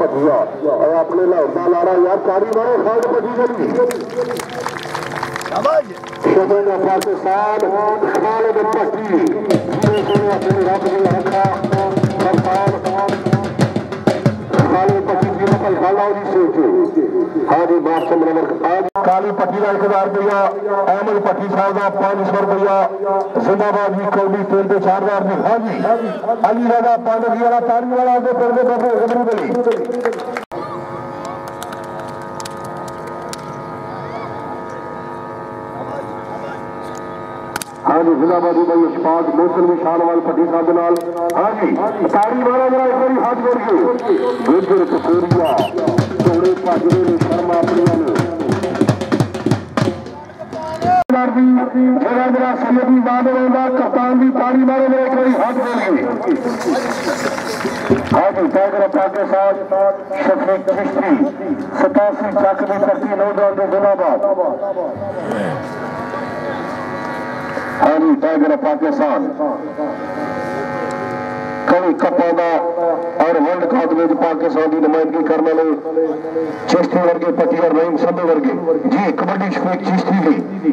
اور اپنے یار کاری پٹی پٹی گئی پاکستان خالد خالد اپنے رب نے رکھا سرکار پٹی سال کالاوری سوچے ہاری مارس مرمر کالی پٹی دا ایک دار بیا احمد پٹی سال دا پانی سور بیا زندہ باد بھی کونی تین دے چار دار بھی ہاں جی علی رضا پانی جی بھی تاری والا دے پر دے بابو عمرو بلی جی زندہ بادی بھائی اشپاد موسل میں وال پٹی سال ہاں جی, ہاں جی، تاری والا ایک پوری ہاتھ گوڑ کے گرگر تو آج جاگر پاکستان شفے کمیشنری ستاسی چاکنی تکی نوجوان دے گل آباد آج جاگر پاکستان کبھی کپانا اور ورلڈ کاٹ میں جو پاکستان دی نمائنگی کرنے لے چشتی ورگے پتیر رہیم سب ورگے جی کبھر دی شکریک چشتی لی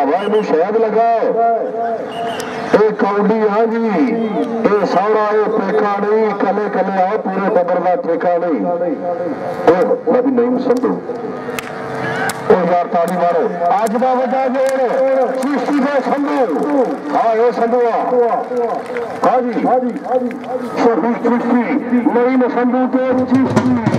ਭਰਾਵਾ ਇਹਨੂੰ ਸ਼ਹਿਦ ਲਗਾਓ ਇਹ ਕੌਡੀ ਆ ਜੀ ਇਹ ਸੌੜਾ ਇਹ ਪੇਖਾ ਨਹੀਂ ਕੱਲੇ ਕੱਲੇ ਆ ਪੂਰੇ ਬਬਰ ਦਾ ਪੇਖਾ ਨਹੀਂ ਉਹ ਨਬੀ ਨਹੀਂ ਸੰਧੂ ਉਹ ਯਾਰ ਤਾਲੀ ਮਾਰੋ ਅੱਜ ਦਾ ਵੱਡਾ ਜੋੜ ਸਿਸ਼ਤੀ ਦੇ ਸੰਧੂ ਹਾਂ ਇਹ ਸੰਧੂ ਆ ਹਾਂ ਜੀ ਸਿਸ਼ਤੀ ਨਹੀਂ ਤੇ ਸਿਸ਼ਤੀ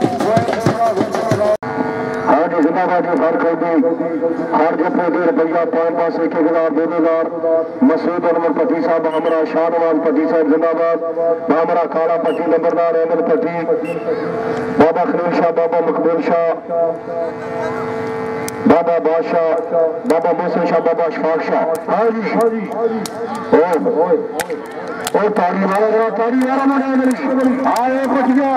پودے ایک ہزار ہزار دو مسعود پتی پتی پتی پتی صاحب صاحب شاہ نواز نمبردار احمد بابا خلیل شاہ شاہ بابا بابا مقبول بادشاہ بابا محسن شاہ بابا شفاق شاہ تاری تاری والا والا آئے کچھ گیا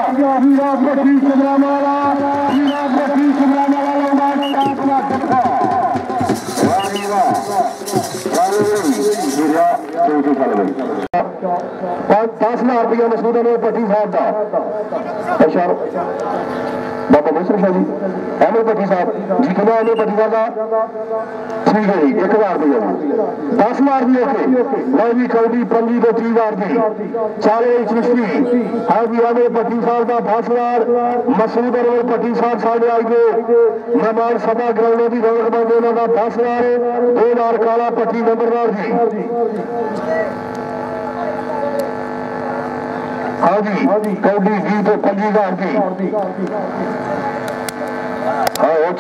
খুশি থাকবেন 10000 ਰੁਪਏ ਮਸੂਦ ਨੇ ਪੱਟੀ ਸਾਹਿਬ ਦਾ ਅੱਛਾ ਬਾਬਾ ਮਿਸਰ ਸ਼ਾਹ ਜੀ ਐਮਏ ਪੱਟੀ ਸਾਹਿਬ ਜੀ ਕਿਹਦਾ ਐਮਏ ਭੱਟੀ ਸਾਹਿਬ ਦਾ ਠੀਕ ਹੈ ਜੀ 1000 ਰੁਪਏ 10000 ਦੀ ਓਕੇ ਲਓ ਵੀ ਕੌਡੀ ਪੰਜੀ ਤੋਂ 30000 ਦੀ 40 ਇੰਚ ਨਿਸ਼ਤੀ ਹੈ ਜੀ ਐਮਏ ਪੱਟੀ ਸਾਹਿਬ ਦਾ 10000 ਮਸੂਦ ਅਰਵਲ ਪੱਟੀ ਸਾਹਿਬ ਸਾਡੇ ਆਈ ਗਏ ਮਹਿਮਾਨ ਸਭਾ ਗਰਾਉਂਡ ਦੀ ਰੌਣਕ ਬੰਦੇ ਉਹਨਾਂ ਦਾ 10000 2000 ਕਾਲਾ ਪੱਟੀ ਨੰਬਰਦਾਰ ਜੀ हा जी कौदी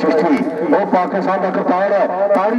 जी पाकिस आहे तारी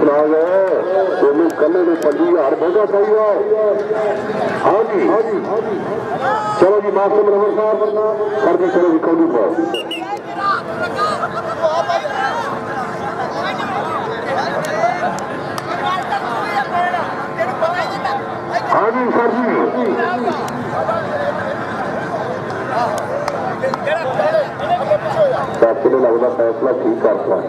کلے میں ہر بہت ہے ہاں جی سر جی صاحب کر کے چلو جی جی کلو پر ہاں سر تین لگتا فیصلہ ٹھیک کرتا ہے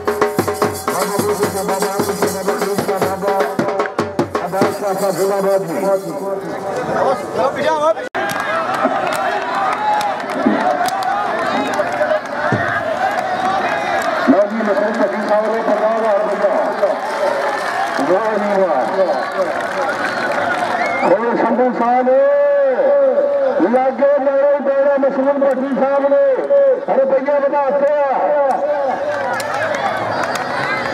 ਸੰਤਨ ਸਾਹਿਬ ਨੇ ਲੱਗੇ ਮੇਰੇ ਬੇੜਾ ਮਸਲਮ ਰਫੀ ਸਾਹਿਬ ਨੇ ਰੁਪਈਆ ਵਧਾਤਿਆ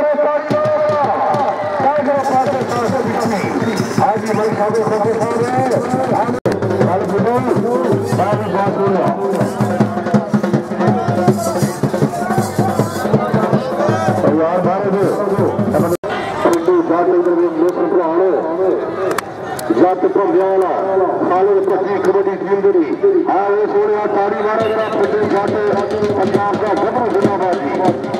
او کا ٹوڑا ساغر پاس سے سوس بیچ حاجی بھائی صاحب روکے پڑے ہاں چلو بھائی بہت خوب سرور بھرے دو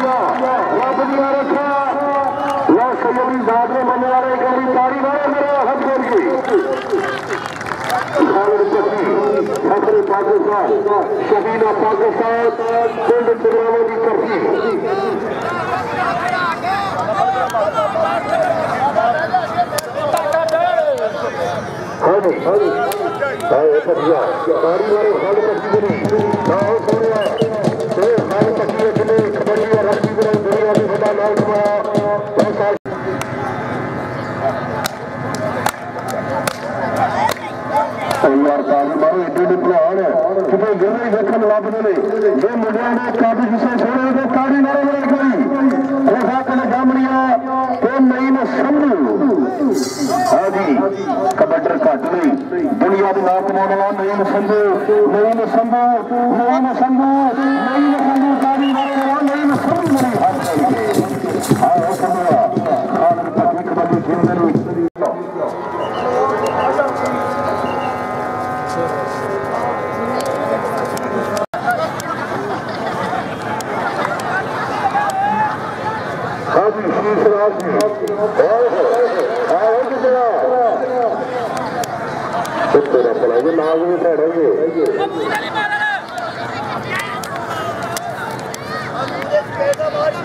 ал fossom� чисdiya, rad Ende nina arakha, la smo jamina u ninaan araikka, אח ilfi ninaar hat cre wirine tariwari, anderen mir akht kats Kleidit suhi ś Zwani repksi, fattari pakku sa, Sabina pakku sa, kylder ins ddybr 佗 ika y Kot espe Kharil barkak Suzeta ਪਰ ਕਾਹ ਬਾਰੇ ਇਹ to to plan ਕਿਤੇ ਗੰਭੀਰ ਨਹੀਂ ਲੱਭਦੇ ਨੇ ਜੋ ਮੁੰਡਿਆਂ ਨੇ ਕਾਫੀ ਕਿਸੇ ਸੋਹਣੇ ਤੇ ਕਾੜੀ ਨਾ ਰੋਲ ਗਈ भला बि न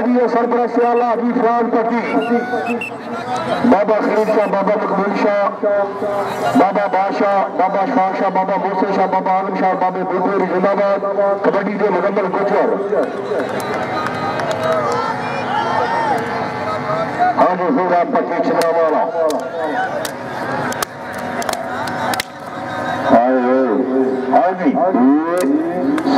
ਸਾਡੀਆਂ ਸਰਪ੍ਰਸਤੀਆਂ ਲਾ ਜੀ ਫਰਾਂਸ ਦਾ ਕੀ ਬਾਬਾ ਖਰੀਦ ਸਾਹਿਬ ਬਾਬਾ ਮਕਬੂਲ ਸ਼ਾਹ ਬਾਬਾ ਬਾਸ਼ਾ ਬਾਬਾ ਸ਼ਾਹ ਸ਼ਾਹ ਬਾਬਾ ਮੋਸੇ ਸ਼ਾਹ ਬਾਬਾ ਆਲਮ ਸ਼ਾਹ ਬਾਬੇ ਬੁੱਧੇ ਰਿਜਨਾਬਾਦ ਕਬੱਡੀ ਦੇ ਮਗੰਦਰ ਕੋਚਰ ਹਾਜੀ ਹੋਰਾ ਪੱਕੀ ਚਲਾ ਵਾਲਾ ਹਾਏ ਹਾਏ ਹਾਜੀ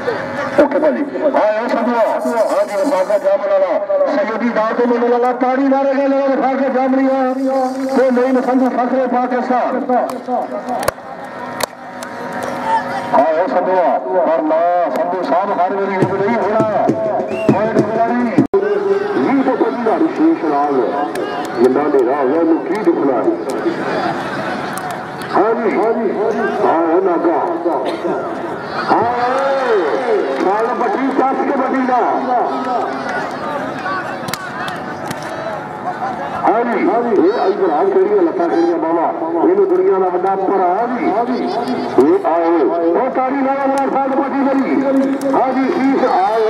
ओके भाई हां ओ सबो हां जी फाके जाम लाला सहयोगी दा तो मिल लाला ताड़ी मारे गए लोग फाके जाम रही है तो नहीं न समझो फाके पाकिस्तान हां ओ सबो और ना संधु साहब हर वेरी नहीं होना और गुलारी ये तो कोई آئے لکھا کرا جی آج ہاں جی۔ لوگ آئے